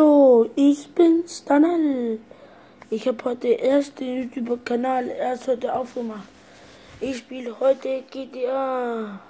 Hallo, ich bin Stanel. Ich habe heute erst den YouTube-Kanal erst heute aufgemacht. Ich spiele heute GTA.